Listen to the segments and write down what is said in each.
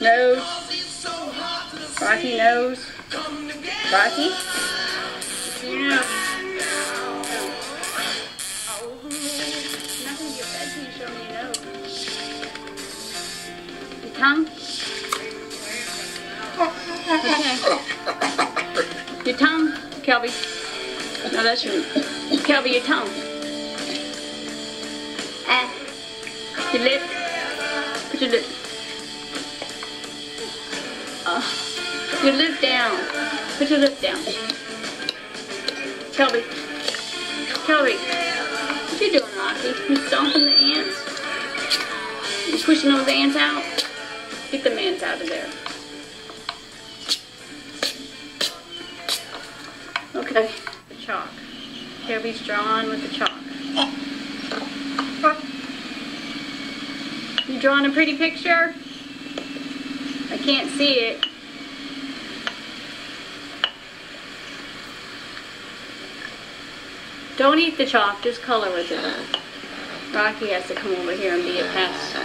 Nose. Rocky nose. Rocky? Yeah. Nothing get bad till you show me your nose. Your tongue? Okay. Your tongue, Kelby. No, that's your. Kelby, your tongue. Ah. Your lip. Put your lip. Uh, your lip down. Put your lip down. Kelby. Kelby. What you doing, Rocky? You stomping the ants? You pushing those ants out? Get the ants out of there. Okay. The chalk. Kelby's drawing with the chalk. You drawing a pretty picture? I can't see it. Don't eat the chalk, just color with it. Rocky has to come over here and be a pest.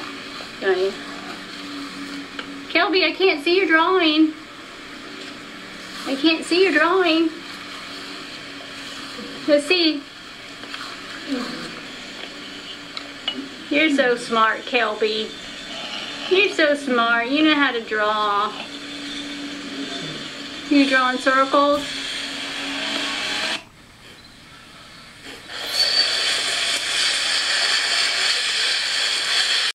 Don't you? Kelby, I can't see your drawing. I can't see your drawing. Let's see. You're so smart, Kelby. You're so smart. You know how to draw. You drawing circles?